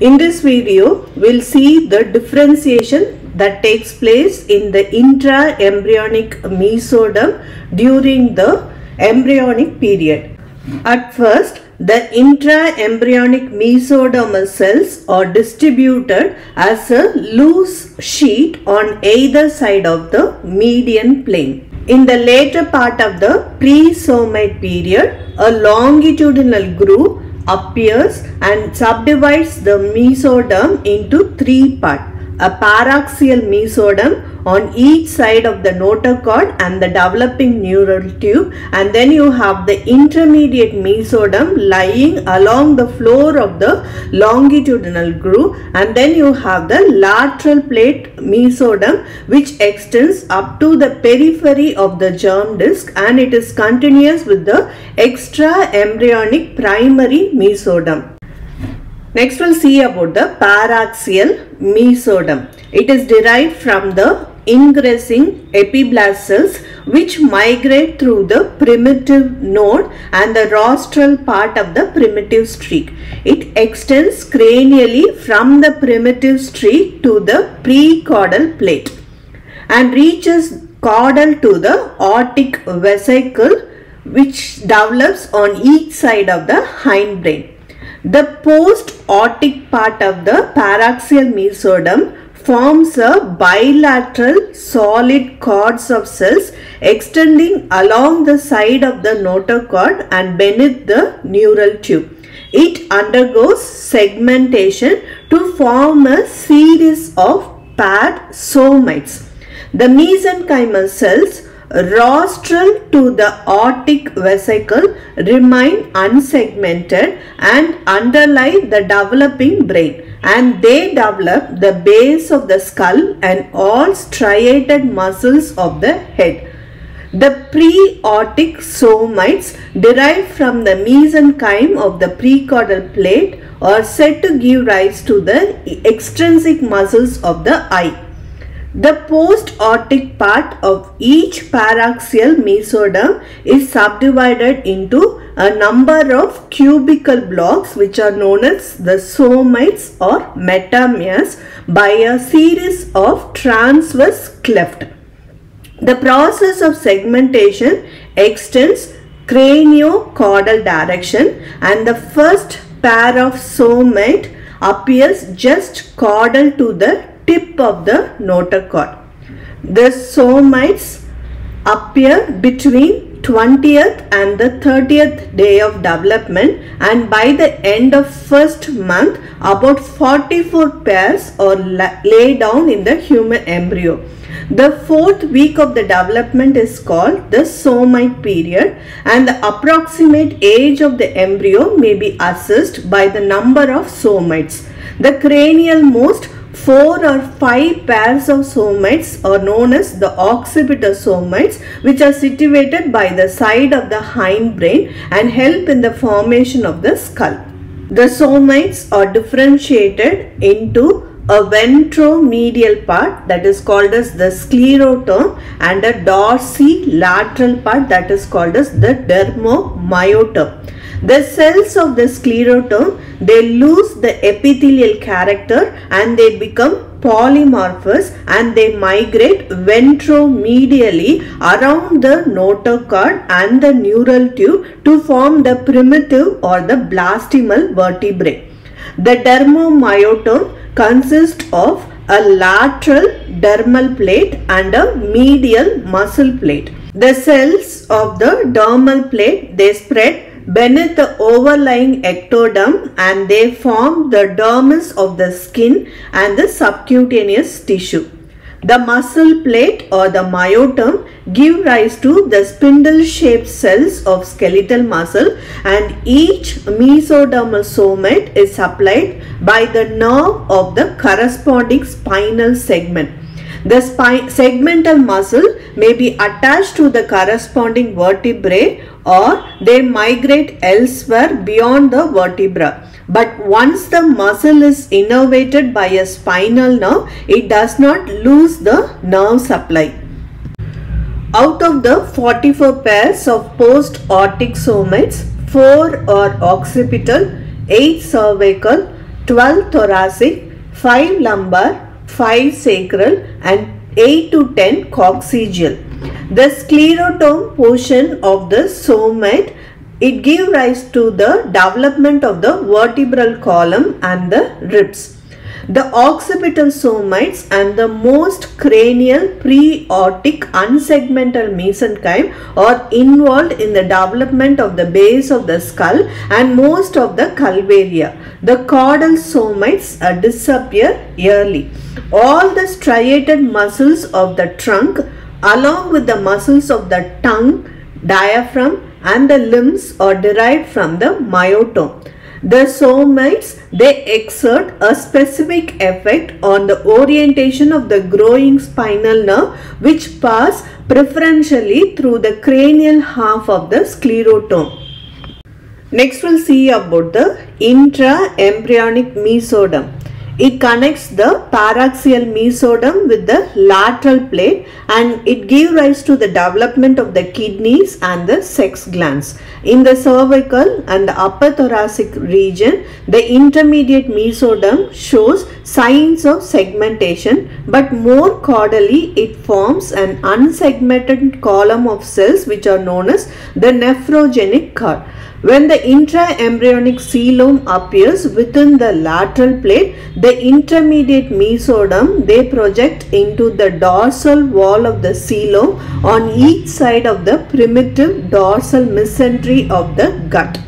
In this video, we'll see the differentiation that takes place in the intra-embryonic mesoderm during the embryonic period. At first, the intra-embryonic mesodermal cells are distributed as a loose sheet on either side of the median plane. In the later part of the pre-somite period, a longitudinal groove appears and subdivides the mesoderm into three parts. A paraxial mesoderm on each side of the notochord and the developing neural tube and then you have the intermediate mesoderm lying along the floor of the longitudinal groove and then you have the lateral plate mesoderm which extends up to the periphery of the germ disc and it is continuous with the extra embryonic primary mesoderm. Next we'll see about the paraxial mesoderm. It is derived from the ingressing epiblast cells which migrate through the primitive node and the rostral part of the primitive streak. It extends cranially from the primitive streak to the prechordal plate and reaches caudal to the otic vesicle which develops on each side of the hindbrain. The post-otic part of the paraxial mesoderm forms a bilateral solid cords of cells extending along the side of the notochord and beneath the neural tube. It undergoes segmentation to form a series of paired somites. The mesenchymal cells rostral to the otic vesicle remain unsegmented and underlie the developing brain and they develop the base of the skull and all striated muscles of the head. The pre-otic somites derived from the mesenchyme of the prechordal plate are said to give rise to the extrinsic muscles of the eye. The post-otic part of each paraxial mesoderm is subdivided into a number of cubical blocks which are known as the somites or metameres by a series of transverse cleft. The process of segmentation extends craniocaudal direction and the first pair of somite appears just caudal to the tip of the notochord. The somites appear between 20th and the 30th day of development and by the end of first month about 44 pairs are laid down in the human embryo. The fourth week of the development is called the somite period and the approximate age of the embryo may be assessed by the number of somites. The cranial most Four or five pairs of somites are known as the occipital somites which are situated by the side of the hindbrain and help in the formation of the skull. The somites are differentiated into a ventromedial part that is called as the sclerotome and a dorsolateral part that is called as the dermomyotome. The cells of the sclerotome, they lose the epithelial character and they become polymorphous and they migrate ventromedially around the notochord and the neural tube to form the primitive or the blastemal vertebrae. The dermomyotome consists of a lateral dermal plate and a medial muscle plate. The cells of the dermal plate they spread beneath the overlying ectoderm and they form the dermis of the skin and the subcutaneous tissue. The muscle plate or the myotome give rise to the spindle shaped cells of skeletal muscle and each mesodermal somite is supplied by the nerve of the corresponding spinal segment. The segmental muscle may be attached to the corresponding vertebrae or they migrate elsewhere beyond the vertebra. But once the muscle is innervated by a spinal nerve, it does not lose the nerve supply. Out of the 44 pairs of post-otic somites, 4 are occipital, 8 cervical, 12 thoracic, 5 lumbar, 5 sacral and 8 to 10 coccygeal. The sclerotome portion of the somite it gives rise to the development of the vertebral column and the ribs. The occipital somites and the most cranial pre-otic unsegmental mesenchyme are involved in the development of the base of the skull and most of the calvaria. The caudal somites uh, disappear yearly. All the striated muscles of the trunk along with the muscles of the tongue, diaphragm and the limbs are derived from the myotome. The somites they exert a specific effect on the orientation of the growing spinal nerve which pass preferentially through the cranial half of the sclerotome. Next we'll see about the intra-embryonic mesoderm. It connects the paraxial mesoderm with the lateral plate and it gives rise to the development of the kidneys and the sex glands. In the cervical and the upper thoracic region, the intermediate mesoderm shows signs of segmentation but more caudally it forms an unsegmented column of cells which are known as the nephrogenic cord. When the intraembryonic coelom appears within the lateral plate, the intermediate mesoderm they project into the dorsal wall of the coelom on each side of the primitive dorsal mesentery of the gut.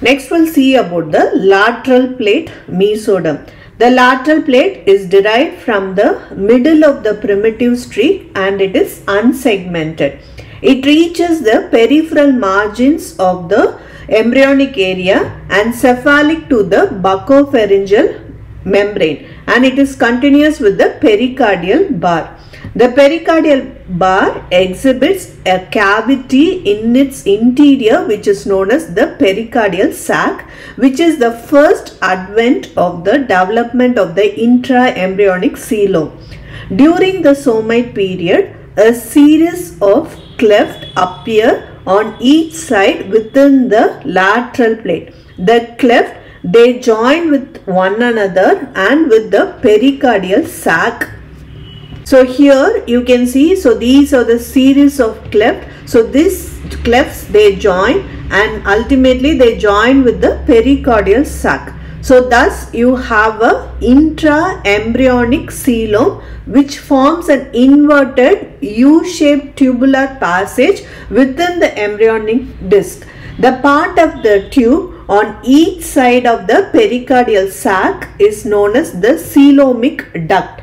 Next we'll see about the lateral plate mesoderm. The lateral plate is derived from the middle of the primitive streak and it is unsegmented. It reaches the peripheral margins of the embryonic area and cephalic to the buccopharyngeal membrane and it is continuous with the pericardial bar. The pericardial bar exhibits a cavity in its interior which is known as the pericardial sac which is the first advent of the development of the intraembryonic coelom. During the somite period, a series of cleft appear on each side within the lateral plate. The cleft they join with one another and with the pericardial sac. So here you can see so these are the series of cleft. So these clefts they join and ultimately they join with the pericardial sac. So thus you have a intra-embryonic coelom which forms an inverted U-shaped tubular passage within the embryonic disc. The part of the tube on each side of the pericardial sac is known as the coelomic duct.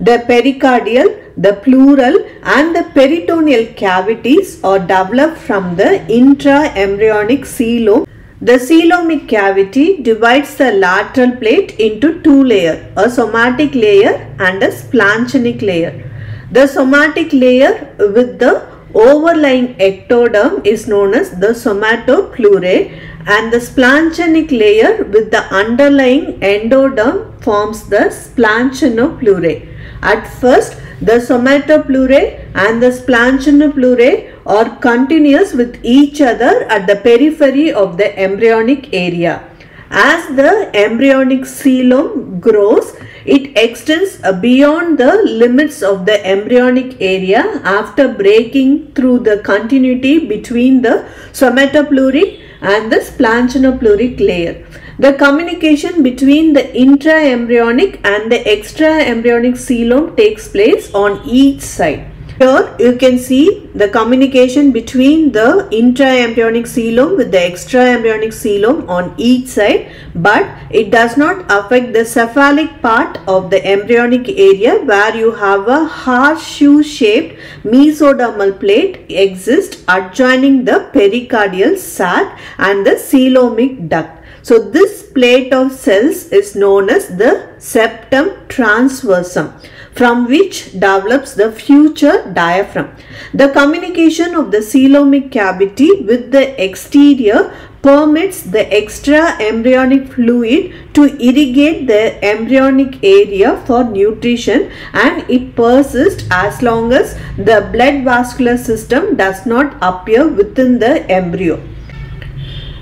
The pericardial, the pleural and the peritoneal cavities are developed from the intra-embryonic coelom the coelomic cavity divides the lateral plate into two layers, a somatic layer and a splanchnic layer. The somatic layer with the overlying ectoderm is known as the somatopleurae and the splanchnic layer with the underlying endoderm forms the splanchnopleurae. At first, the somatopleurae and the splanchnopleurae are continuous with each other at the periphery of the embryonic area. As the embryonic coelom grows, it extends beyond the limits of the embryonic area after breaking through the continuity between the somatopleuric and the splanchnopleuric layer. The communication between the intraembryonic and the extraembryonic coelom takes place on each side. Here you can see the communication between the intraembryonic coelom with the extraembryonic coelom on each side but it does not affect the cephalic part of the embryonic area where you have a horseshoe shaped mesodermal plate exists adjoining the pericardial sac and the coelomic duct. So this plate of cells is known as the septum transversum from which develops the future diaphragm. The communication of the coelomic cavity with the exterior permits the extra embryonic fluid to irrigate the embryonic area for nutrition and it persists as long as the blood vascular system does not appear within the embryo.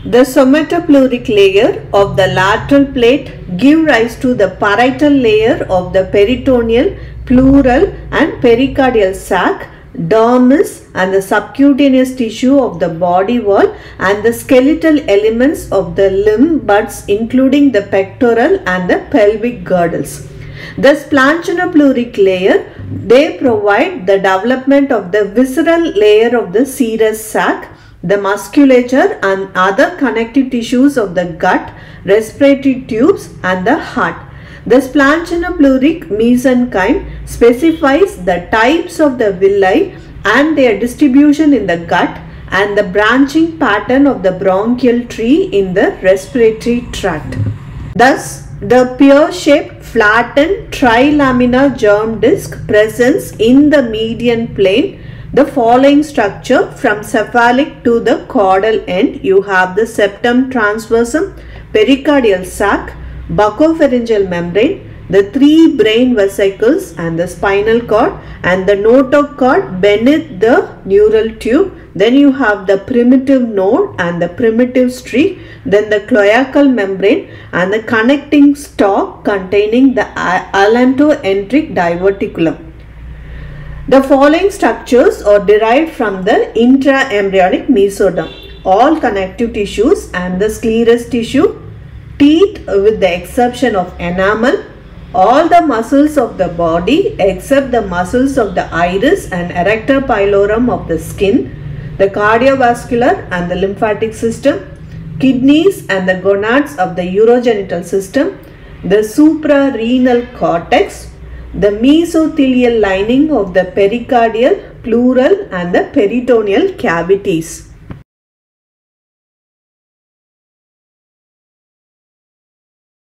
The somatopleuric layer of the lateral plate give rise to the parietal layer of the peritoneal, pleural and pericardial sac, dermis and the subcutaneous tissue of the body wall and the skeletal elements of the limb buds including the pectoral and the pelvic girdles. The splanchno-pleuric layer, they provide the development of the visceral layer of the serous sac the musculature and other connective tissues of the gut, respiratory tubes and the heart. The splanchno-pleuric mesenchyme specifies the types of the villi and their distribution in the gut and the branching pattern of the bronchial tree in the respiratory tract. Thus, the pear-shaped flattened trilaminar germ disc presents in the median plane the following structure from cephalic to the caudal end. You have the septum transversum, pericardial sac, buccopharyngeal membrane, the three brain vesicles and the spinal cord and the notochord beneath the neural tube. Then you have the primitive node and the primitive streak, then the cloacal membrane and the connecting stalk containing the allantoenteric diverticulum. The following structures are derived from the intraembryonic mesoderm. All connective tissues and the sclerous tissue, teeth with the exception of enamel, all the muscles of the body except the muscles of the iris and arrector pilorum of the skin, the cardiovascular and the lymphatic system, kidneys and the gonads of the urogenital system, the suprarenal cortex, the mesothelial lining of the pericardial, pleural and the peritoneal cavities.